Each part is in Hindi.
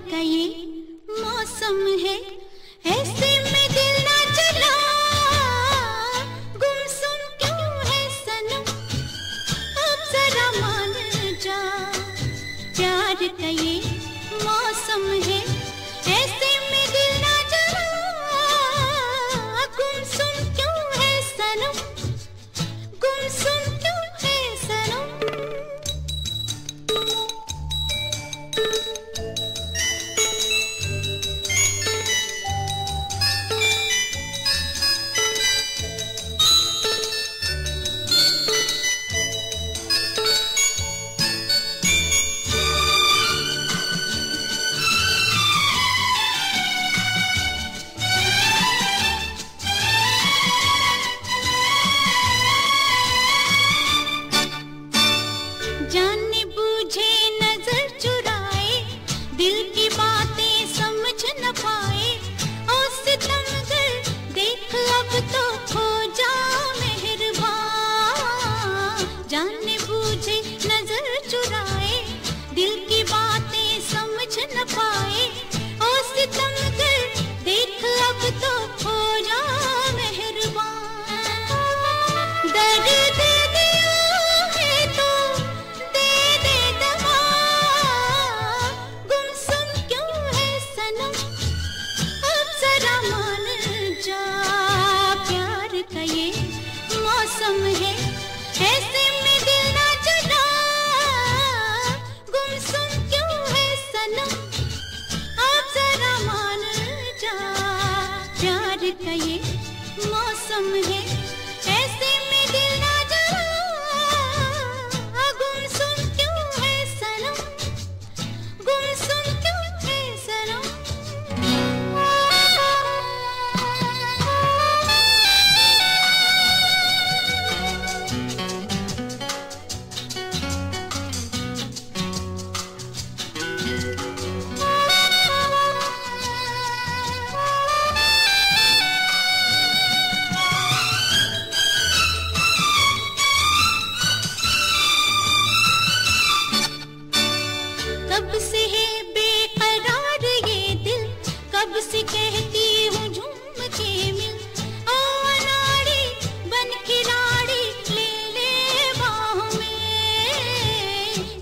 का ये मौसम है, ऐसे में दिल ना चला गुमसुम क्यों है सनम? अब जरा मान जा। प्यार का ये मौसम है, ऐसे जाने का ये मौसम है। ऐसे में दिल ना जला। गुमसुम क्यों है सनम गुमसुम क्यों है कब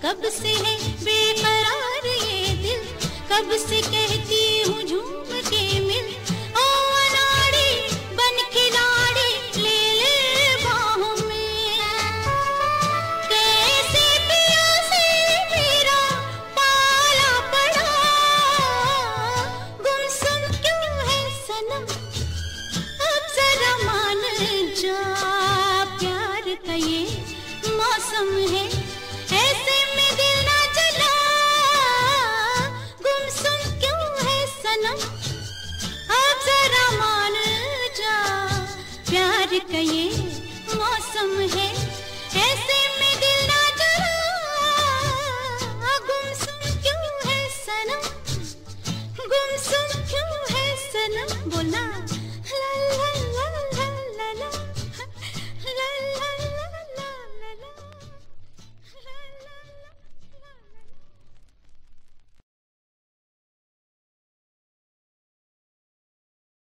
कब से है बेकरार ये दिल? कब से कहती हूँ झूम के मिल? ओ अनाड़ी बन खिलाड़ी, ले ले बाहों में। कैसे पिया से मेरा पाला पड़ा? गुमसुम क्यों है सनम? अब जरा मान जा। सनम गुमसुम